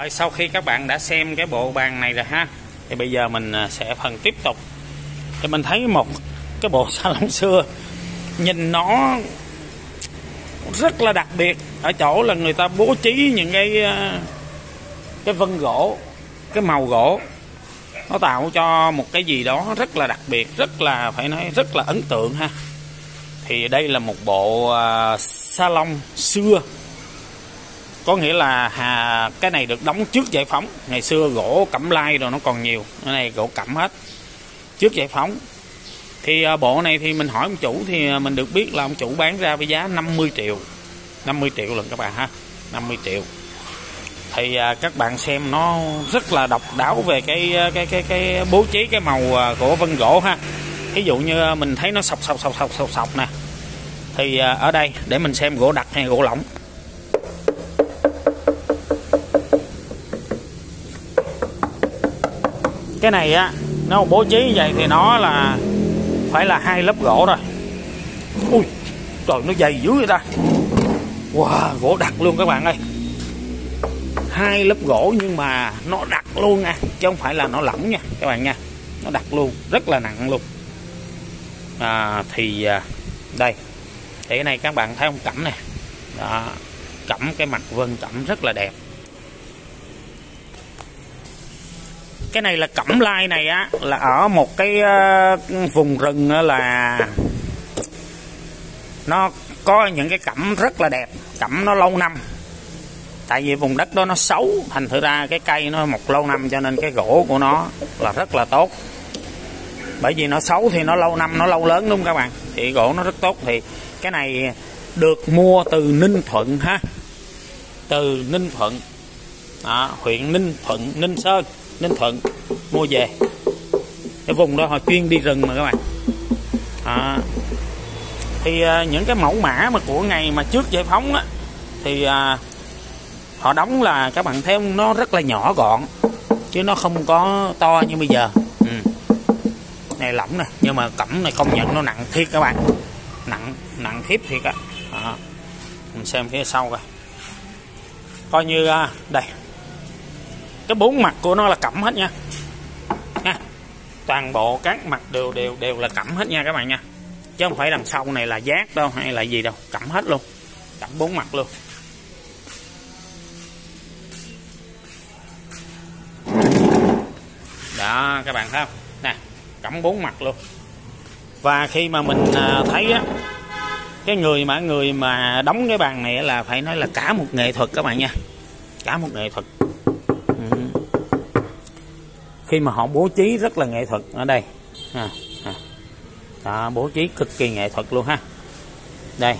Rồi, sau khi các bạn đã xem cái bộ bàn này rồi ha thì bây giờ mình à, sẽ phần tiếp tục. Thì mình thấy một cái bộ salon xưa nhìn nó rất là đặc biệt. Ở chỗ là người ta bố trí những cái à, cái vân gỗ cái màu gỗ. Nó tạo cho một cái gì đó rất là đặc biệt rất là phải nói rất là ấn tượng ha. Thì đây là một bộ à, salon xưa có nghĩa là hà cái này được đóng trước giải phóng. Ngày xưa gỗ cẩm lai rồi nó còn nhiều cái này gỗ cẩm hết. Trước giải phóng. Thì à, bộ này thì mình hỏi ông chủ thì à, mình được biết là ông chủ bán ra với giá 50 triệu. 50 triệu lần các bạn ha 50 triệu. Thì à, các bạn xem nó rất là độc đáo về cái à, cái cái cái bố trí cái màu của vân gỗ ha. Ví dụ như mình thấy nó sọc sọc sọc sọc sọc sọc nè. Thì à, ở đây để mình xem gỗ đặc hay gỗ lỏng. Cái này á nó bố trí như vậy thì nó là phải là hai lớp gỗ rồi. Ui trời nó dày dữ vậy ta. Wow gỗ đặc luôn các bạn ơi. Hai lớp gỗ nhưng mà nó đặc luôn nha chứ không phải là nó lỏng nha các bạn nha. Nó đặc luôn rất là nặng luôn. À, thì à, đây. Thì cái này các bạn thấy không cẩm nè. Đó cẩm cái mặt vân cẩm rất là đẹp. Cái này là cẩm lai này á là ở một cái ờ, vùng rừng là nó có những cái cẩm rất là đẹp cẩm nó lâu năm. Tại vì vùng đất đó nó xấu thành thử ra cái cây nó một lâu năm cho nên cái gỗ của nó là rất là tốt. Bởi vì nó xấu thì nó lâu năm nó lâu lớn đúng không các bạn? Thì gỗ nó rất tốt. Thì cái này được mua từ Ninh Thuận ha. Từ Ninh Thuận. Đó, huyện Ninh Thuận Ninh Sơn. Ninh Thuận mua về cái vùng đó họ chuyên đi rừng mà các bạn đó. thì à, những cái mẫu mã mà của ngày mà trước giải phóng á thì à, họ đóng là các bạn thấy nó rất là nhỏ gọn chứ nó không có to như bây giờ ừ. này lỏng nè nhưng mà cẩm này công nhận nó nặng thiệt các bạn nặng nặng thiếp thiệt á à. mình xem phía sau coi coi như à, đây cái bốn mặt của nó là cẩm hết nha. Nha. Toàn bộ các mặt đều đều đều là cẩm hết nha các bạn nha. Chứ không phải đằng sau này là giác đâu, hay là gì đâu. Cẩm hết luôn. Cẩm bốn mặt luôn. Đó, các bạn thấy không? Nè, cẩm bốn mặt luôn. Và khi mà mình à, thấy á, cái người mà người mà đóng cái bàn này là phải nói là cả một nghệ thuật các bạn nha. Cả một nghệ thuật khi mà họ bố trí rất là nghệ thuật ở đây. À, à. Đó, bố trí cực kỳ nghệ thuật luôn ha. Đây.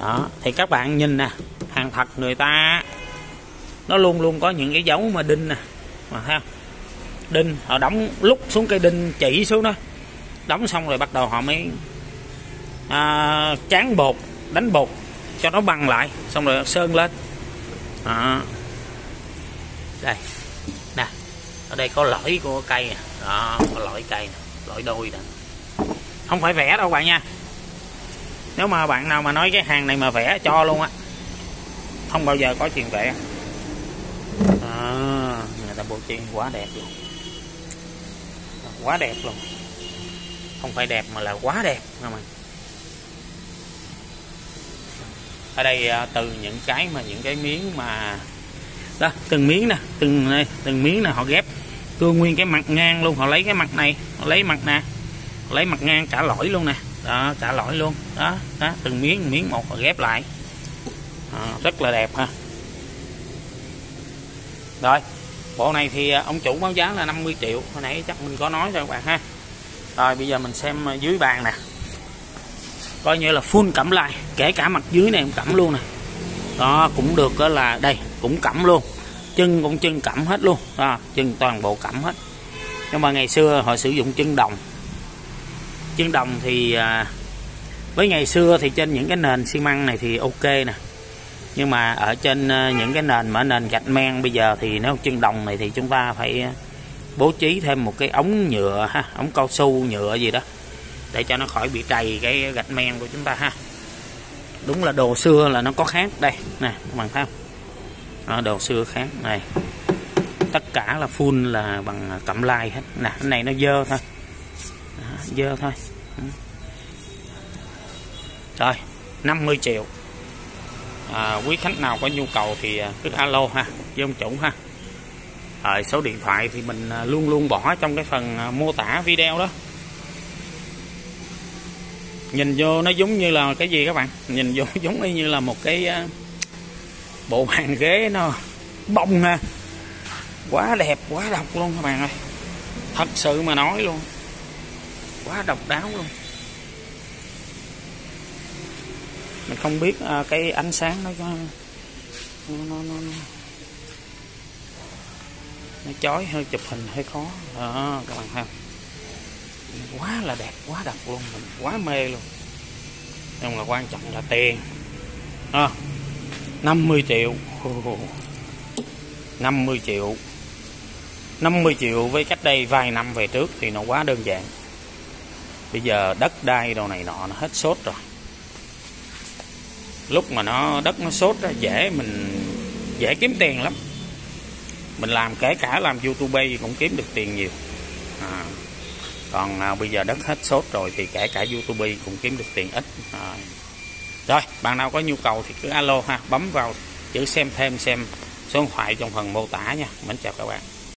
Đó thì các bạn nhìn nè hàng thật người ta nó luôn luôn có những cái dấu mà đinh nè. Mà ha đinh họ đóng lúc xuống cây đinh chỉ xuống đó đóng xong rồi bắt đầu họ mới à, chán bột đánh bột cho nó bằng lại xong rồi sơn lên. À. đây. Nè ở đây có lõi của cây nè. Đó có lõi cây nè. Lõi đôi nè. Không phải vẽ đâu bạn nha. Nếu mà bạn nào mà nói cái hàng này mà vẽ cho luôn á không bao giờ có chuyện vẽ. À, người ta bố trí quá đẹp luôn. Quá đẹp luôn. Không phải đẹp mà là quá đẹp các bạn ở đây à, từ những cái mà những cái miếng mà đó từng miếng nè từng từng miếng nè họ ghép cưa nguyên cái mặt ngang luôn họ lấy cái mặt này họ lấy mặt nè lấy mặt ngang cả lõi luôn nè. Đó cả lõi luôn. Đó đó từng miếng miếng một họ ghép lại. À, rất là đẹp ha. Rồi bộ này thì ờ, ông chủ báo giá là 50 triệu. Hồi nãy chắc mình có nói rồi các bạn ha. Rồi bây giờ mình xem ờ, dưới bàn nè. Coi như là full cẩm lai kể cả mặt dưới này cũng cẩm luôn nè. Đó cũng được đó là đây cũng cẩm luôn chân cũng chân cẩm hết luôn. Đó, chân toàn bộ cẩm hết. Nhưng mà ngày xưa họ sử dụng chân đồng. Chân đồng thì à, với ngày xưa thì trên những cái nền xi măng này thì ok nè. Nhưng mà ở trên à, những cái nền mà nền gạch men bây giờ thì nếu chân đồng này thì chúng ta phải à, bố trí thêm một cái ống nhựa ha ống cao su nhựa gì đó để cho nó khỏi bị trầy cái gạch men của chúng ta ha. Đúng là đồ xưa là nó có khác đây. Nè các bạn thấy không? Đó, đồ xưa khác. Này tất cả là full là bằng cẩm lai hết. Nè cái này nó dơ thôi. Đó, dơ thôi. Rồi 50 triệu. À, quý khách nào có nhu cầu thì à, cứ alo ha với ông chủ ha. Rồi số điện thoại thì mình à, luôn luôn bỏ trong cái phần à, mô tả video đó. Nhìn vô nó giống như là cái gì các bạn? Nhìn vô giống như là một cái bộ bàn ghế nó bông ha. Quá đẹp quá độc luôn các bạn ơi. Thật sự mà nói luôn. Quá độc đáo luôn. Mình không biết à, cái ánh sáng nó có nó nó nó, nó chói hơi chụp hình hơi khó. À, các bạn thấy quá là đẹp quá độc luôn. Mình quá mê luôn. Nhưng là quan trọng là tiền. À, 50 triệu. 50 triệu. 50 triệu với cách đây vài năm về trước thì nó quá đơn giản. Bây giờ đất đai đồ này nọ nó hết sốt rồi. Lúc mà nó đất nó sốt ra dễ mình dễ kiếm tiền lắm. Mình làm kể cả làm youtube cũng kiếm được tiền nhiều. À, còn à, bây giờ đất hết sốt rồi thì kể cả youtube cũng kiếm được tiền ít. À rồi, bạn nào có nhu cầu thì cứ alo ha, bấm vào chữ xem thêm, xem số điện thoại trong phần mô tả nha. Mình chào các bạn.